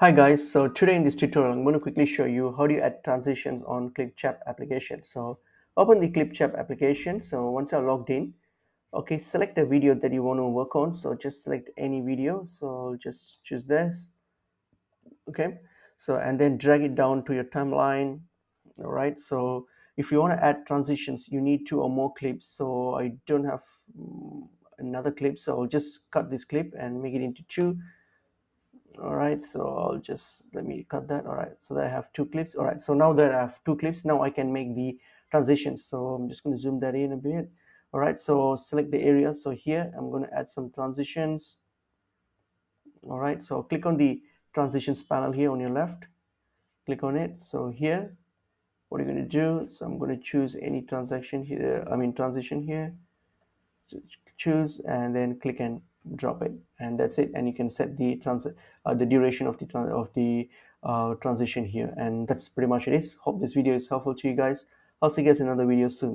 Hi guys, so today in this tutorial I'm going to quickly show you how do you add transitions on Clipchamp application. So open the Clipchamp application. So once you're logged in, okay, select the video that you want to work on. So just select any video. So I'll just choose this. Okay, so and then drag it down to your timeline. All right, so if you want to add transitions, you need two or more clips. So I don't have mm, another clip, so I'll just cut this clip and make it into two all right so i'll just let me cut that. All right so that i have two clips. All right so now that i have two clips now i can make the transitions so i'm just going to zoom that in a bit. All right so select the area. So here i'm going to add some transitions. All right so click on the transitions panel here on your left. Click on it. So here what are you going to do? So i'm going to choose any transaction here i mean transition here. Choose and then click and drop it and that's it. And you can set the trans uh, the duration of the of the uh, transition here. And that's pretty much it is. Hope this video is helpful to you guys. I'll see you guys in another video soon